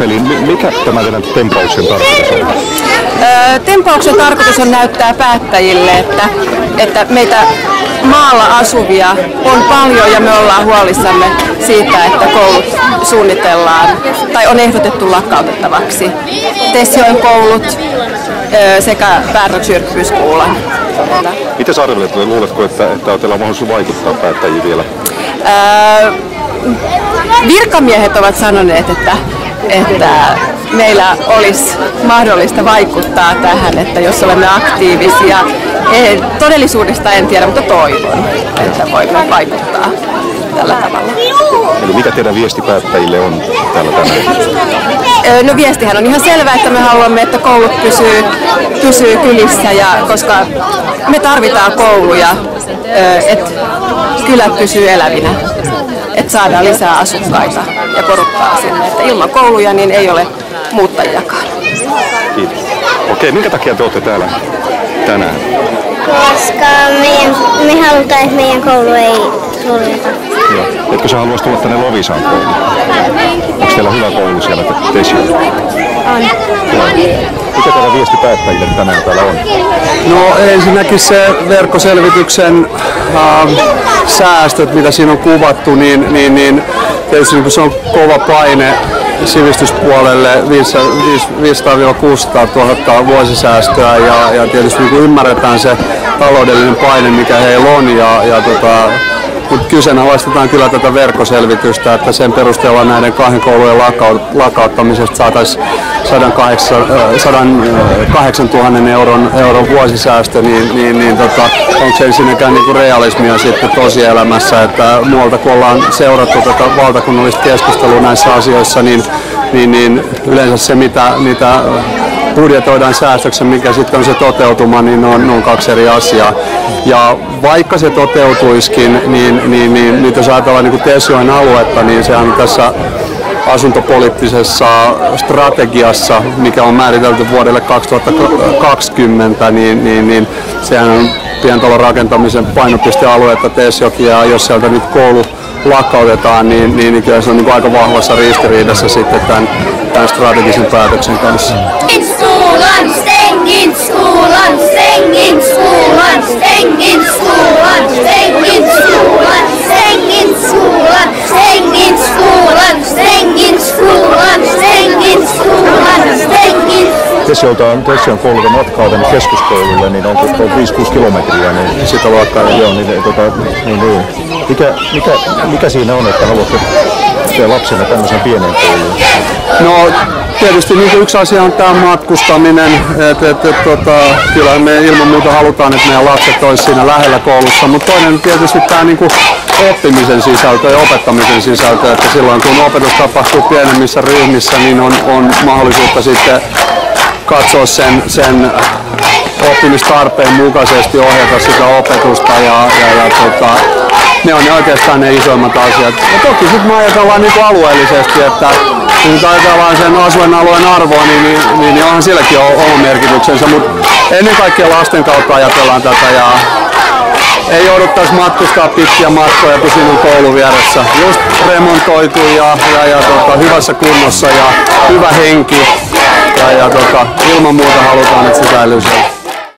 Mia Feli, mikä tämä teidän tempauksen tarkoitus on? Tempauksen tarkoitus on näyttää päättäjille, että, että meitä maalla asuvia on paljon ja me ollaan huolissamme siitä, että koulut suunnitellaan tai on ehdotettu lakkautettavaksi. Tessioen koulut sekä Pärnökyrkkyyskuulan. Miten sä arvelet, luuletko, että, että teillä on mahdollisuus vaikuttaa päättäjiin vielä? virkamiehet ovat sanoneet, että, että meillä olisi mahdollista vaikuttaa tähän, että jos olemme aktiivisia. Todellisuudesta en tiedä, mutta toivon, että voimme vaikuttaa tällä tavalla. Eli mikä teidän viesti päättäjille on täällä tänään? No viestihän on ihan selvä, että me haluamme, että koulut pysyy, pysyy kylissä, ja, koska me tarvitaan kouluja, että kylät pysyy elävinä että saadaan lisää asukkaita ja porukkaa sinne. Että ilman kouluja niin ei ole muuttajiakaan. Kiitos. Okei, minkä takia te olette täällä tänään? Koska meidän, me halutaan, että meidän koulu ei suljeta. Joo. Etkö sä haluaisi tulla tänne Lovisaan kouluun? Onko teillä hyvä koulu siellä Tesiolla? On. Mikä teidän viesti päättäjille tänään täällä on? No ensinnäkin se verkkoselvityksen äh, säästöt, mitä siinä on kuvattu, niin, niin, niin tietysti niin se on kova paine sivistyspuolelle 500-600 000 vuosisäästöä ja, ja tietysti niin ymmärretään se taloudellinen paine, mikä heillä on ja, ja tota, mutta kyseenalaistetaan kyllä tätä verkkoselvitystä, että sen perusteella näiden kahden koulujen lakauttamisesta saataisiin 108 000 euron, euron vuosisäästö, niin, niin, niin tota, onko se ensinnäkään niin realismia sitten tosielämässä, että muualta kun ollaan seurattu tätä valtakunnallista keskustelua näissä asioissa, niin, niin, niin yleensä se mitä, mitä budjetoidaan säästöksen, mikä sitten on se toteutuma, niin ne on, ne on kaksi eri asiaa. Ja vaikka se toteutuiskin, niin, niin, niin nyt jos ajatellaan niin Tesioen aluetta, niin sehän on tässä asuntopoliittisessa strategiassa, mikä on määritelty vuodelle 2020, niin, niin, niin sehän on pientalon rakentamisen painopistealuetta Tesjoki, ja jos sieltä nyt koulu lakkautetaan, niin, niin, niin kyllä se on niin aika vahvassa ristiriidassa sitten tämän, tämän strategisen päätöksen kanssa. Tesiolta on Tesion koululta matkaa tänne keskuskoululle, niin onko 5-6 kilometriä, niin sitä luokkaa, joo, niin, tota, niin, niin. Mikä, mikä, mikä siinä on, että haluatte te lapsena tämmöisen pienen kouluun? No tietysti niin yksi asia on tämä matkustaminen, että et, et, tota, kyllä me ilman muuta halutaan, että meidän lapset olisivat siinä lähellä koulussa, mutta toinen on tietysti tämä niin oppimisen sisältö ja opettamisen sisältö, että silloin kun opetus tapahtuu pienemmissä ryhmissä, niin on, on mahdollisuutta sitten katsoa sen, sen oppimistarpeen mukaisesti ohjata sitä opetusta ja, ja, ja tota, ne on ne oikeastaan ne isoimmat asiat. Ja toki sitten me ajatellaan niin alueellisesti, että kun nyt ajatellaan sen asuin alueen arvoa, niin, niin, niin, niin onhan silläkin oma merkityksensä, mutta ennen kaikkea lasten kautta ajatellaan tätä ja ei jouduttaisi matkustaa pitkiä matkoja, kun siinä on koulu vieressä. Just remontoitu ja, ja, ja tota, hyvässä kunnossa ja hyvä henki. Ja, tota, ilman muuta halutaan, että se säilyy siellä.